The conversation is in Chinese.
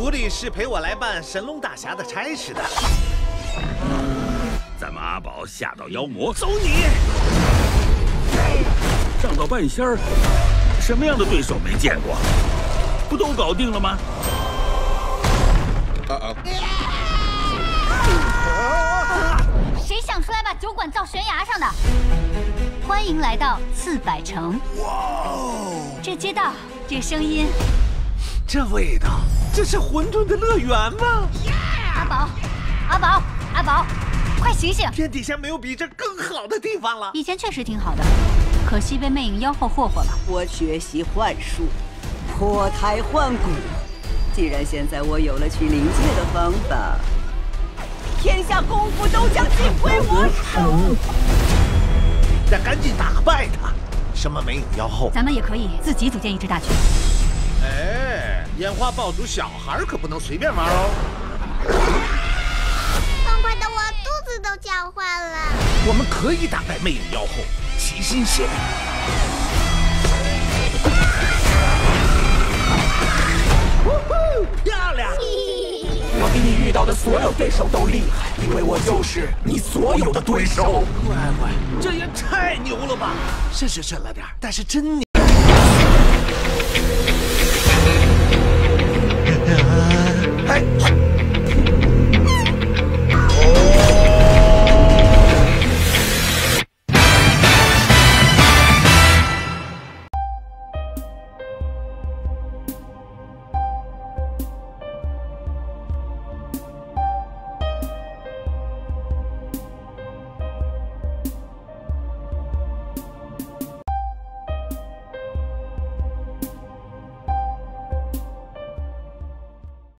狐狸是陪我来办神龙大侠的差事的。咱们阿宝吓到妖魔，走你！上到半仙儿，什么样的对手没见过？不都搞定了吗？谁想出来把酒馆造悬崖上的？欢迎来到四百城。哇哦！这街道，这声音，这味道，这是混沌的乐园吗？阿宝，阿宝，阿宝，快醒醒！天底下没有比这更好的地方了。以前确实挺好的，可惜被魅影妖后霍霍了。我学习幻术，脱胎换骨。既然现在我有了去灵界的方法，天下功夫都将尽归我手。得赶紧打败他！什么魅影妖后？咱们也可以自己组建一支大军。哎，烟花爆竹小孩可不能随便玩哦。痛快的我肚子都叫唤了。我们可以打败魅影妖后，齐心协力。漂亮！我比你遇到的所有对手都厉害，因为我就是你所有的对手。乖乖，这也太牛了吧！是是是了点，但是真牛。